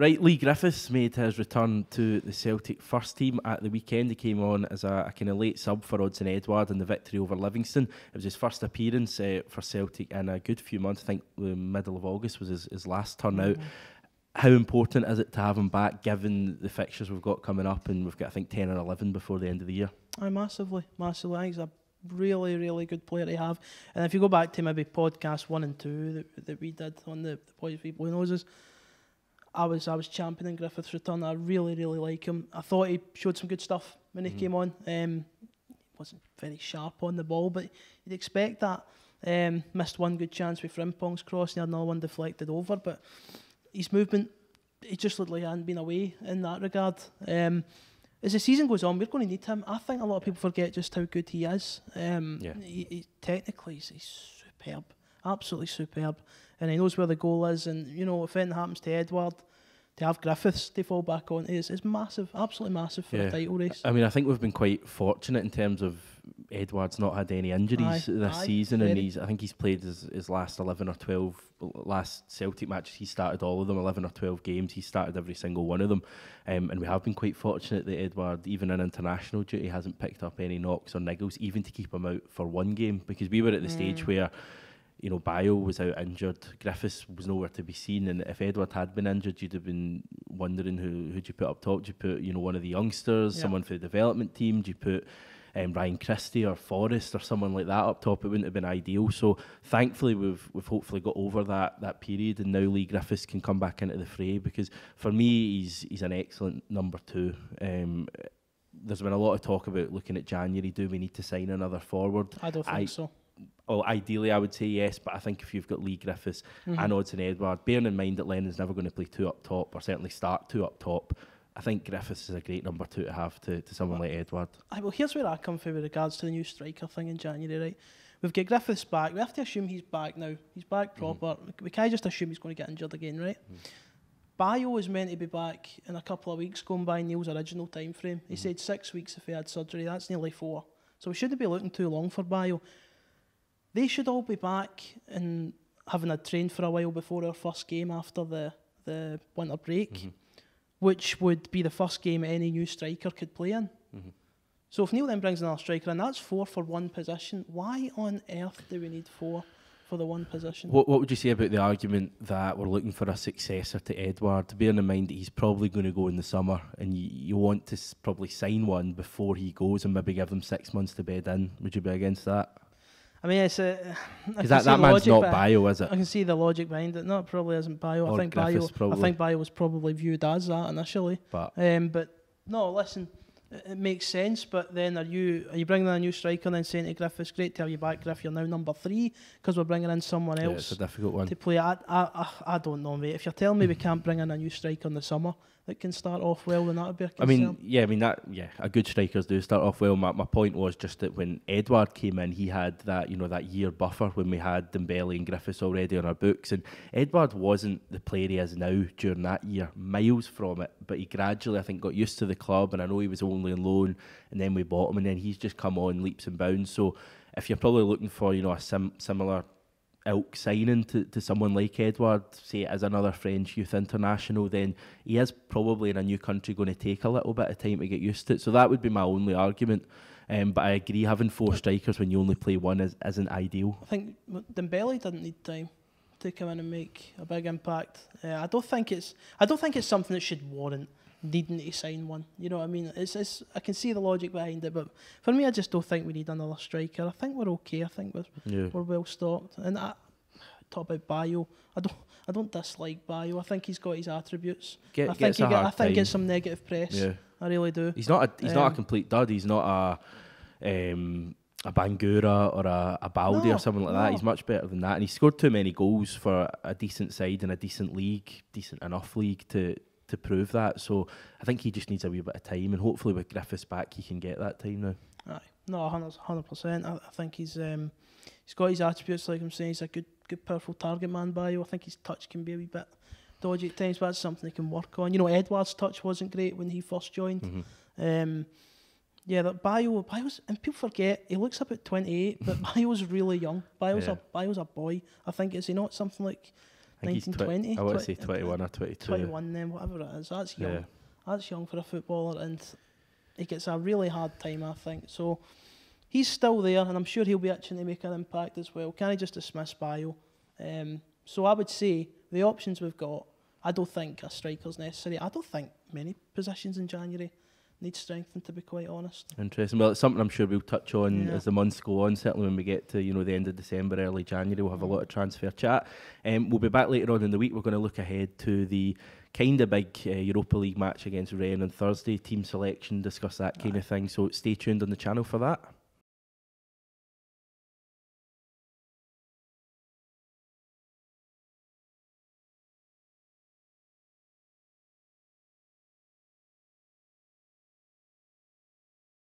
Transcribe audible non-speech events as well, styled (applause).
Right, Leigh Griffiths made his return to the Celtic first team at the weekend. He came on as a, a kind of late sub for Odsonne Edouard in the victory over Livingston. It was his first appearance uh, for Celtic in a good few months. I think the middle of August was his, his last turn mm-hmm. How important is it to have him back, given the fixtures we've got coming up, and we've got I think ten or eleven before the end of the year? I massively, massively. I think he's a really, really good player to have. And if you go back to maybe podcast one and two that, that we did on the, the Boys People Noses, I was I was championing Griffiths' return. I really really like him. I thought he showed some good stuff when he mm-hmm. came on. Um, wasn't very sharp on the ball, but you'd expect that. Um, missed one good chance with Frimpong's cross, and he had another one deflected over. But his movement, he just looked like he hadn't been away in that regard. Um, as the season goes on, we're going to need him. I think a lot of people forget just how good he is. Um, yeah. he, he, technically, he's, he's superb, absolutely superb and he knows where the goal is. And you know, if anything happens to Edouard, to have Griffiths to fall back on is is massive, absolutely massive for yeah. a title race. I mean, I think we've been quite fortunate in terms of Edouard's not had any injuries aye, this aye, season, and he's I think he's played his, his last eleven or twelve last Celtic matches. He started all of them, eleven or twelve games. He started every single one of them, um, and we have been quite fortunate that Edouard, even in international duty, hasn't picked up any knocks or niggles, even to keep him out for one game. Because we were at the mm. stage where you know, Bayo was out injured. Griffiths was nowhere to be seen. And if Edouard had been injured, you'd have been wondering who who'd you put up top. Do you put, you know, one of the youngsters, yeah. someone for the development team? Do you put um, Ryan Christie or Forrest or someone like that up top? It wouldn't have been ideal. So thankfully, we've we've hopefully got over that that period, and now Leigh Griffiths can come back into the fray because for me, he's he's an excellent number two. Um, there's been a lot of talk about looking at January. Do we need to sign another forward? I don't think I, so well, ideally, I would say yes, but I think if you've got Leigh Griffiths mm-hmm. and Odsonne Edouard, bearing in mind that Lennon's never going to play two up top, or certainly start two up top, I think Griffiths is a great number two to have to, to someone like Edouard. I, well, here's where I come from with regards to the new striker thing in January, right? We've got Griffiths back. We have to assume he's back now. He's back mm-hmm. proper. Mm. We can't just assume he's going to get injured again, right? Mm. Bayo is meant to be back in a couple of weeks, going by Neil's original time frame. He mm. said six weeks if he had surgery. That's nearly four. So we shouldn't be looking too long for Bayo. They should all be back and having a train for a while before our first game after the, the winter break, mm-hmm. which would be the first game any new striker could play in. Mm-hmm. So if Neil then brings another striker and that's four for one position, why on earth do we need four for the one position? What, what would you say about the argument that we're looking for a successor to Edouard? bearing in mind that he's probably going to go in the summer and you, you want to s- probably sign one before he goes and maybe give them six months to bed in? Would you be against that? I mean, it's a. Because that, that man's not Bayo, is it? I can see the logic behind it. No, it probably isn't Bayo. Or I think Griffiths Bayo. Probably. I think Bayo was probably viewed as that initially. But, um, but no, listen, it, it, makes sense. But then, are you are you bringing in a new striker and then saying to Griffiths, "Great to have you back, Griff. You're now number three because we're bringing in someone else." Yeah, it's a difficult one to play. I, I, I, I don't know, mate. If you're telling me we (laughs) can't bring in a new striker in the summer, that can start off well, then that would be a concern. I mean, yeah, I mean that, yeah, a good strikers do start off well. My, my point was just that when Edouard came in, he had that, you know, that year buffer when we had Dembele and Griffiths already on our books, and Edouard wasn't the player he is now during that year, miles from it. But he gradually, I think, got used to the club, and I know he was only on loan, and then we bought him, and then he's just come on leaps and bounds. So if you're probably looking for, you know, a sim- similar ilk signing to, to someone like Edouard, say as another French youth international, then he is probably in a new country going to take a little bit of time to get used to it. So that would be my only argument. Um, but I agree, having four strikers when you only play one is, isn't ideal. I think Dembele didn't need time to come in and make a big impact. Uh, I don't think it's I don't think it's something that should warrant needing to sign one. You know what I mean? It's, it's I can see the logic behind it, but for me, I just don't think we need another striker. I think we're okay. I think we're yeah. we're well stocked. And I talk about Bayo. I don't I don't dislike Bayo. I think he's got his attributes. Get, I think he get, I think it's some negative press. Yeah. I really do. He's not a he's um, not a um, complete dud. He's not a um, a Bangura or a, a Balde no, or something like no. that. He's much better than that, and he scored too many goals for a decent side in a decent league, decent enough league to to prove that. So I think he just needs a wee bit of time, and hopefully with Griffiths back, he can get that time now. Aye, no, hundred percent. I, I think he's um, he's got his attributes. Like I'm saying, he's a good, good, powerful target man. Bayo, I think his touch can be a wee bit dodgy at times, but that's something he can work on. You know, Edouard's touch wasn't great when he first joined. Mm-hmm. Um, yeah, that Bayo, Bayo's, and people forget he looks about 28, but (laughs) Bayo's really young. Bayo's yeah. a Bayo's a boy. I think is he not something like 19, 20, I want to say 21 or 22. 21 then, whatever it is. That's young. Yeah. That's young for a footballer, and he gets a really hard time, I think. So he's still there, and I'm sure he'll be itching to make an impact as well. Can I just dismiss Bayo? Um, so I would say the options we've got, I don't think a striker's necessary. I don't think many positions in January need strengthening to be quite honest. Interesting. Well, it's something I'm sure we'll touch on yeah. as the months go on. Certainly when we get to you know the end of December, early January, we'll have a lot of transfer chat. Um, we'll be back later on in the week. We're going to look ahead to the kind of big uh, Europa League match against Rennes on Thursday. Team selection, discuss that kind of thing. So stay tuned on the channel for that.